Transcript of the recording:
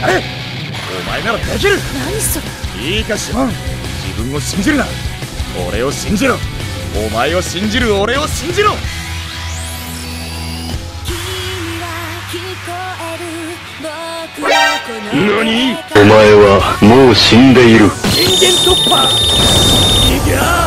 やれお前ならできる。何それ。いいかシモン。自分を信じるな。俺を信じろ。お前を信じる。俺を信じろ。何？お前はもう死んでいる。人間突破。いや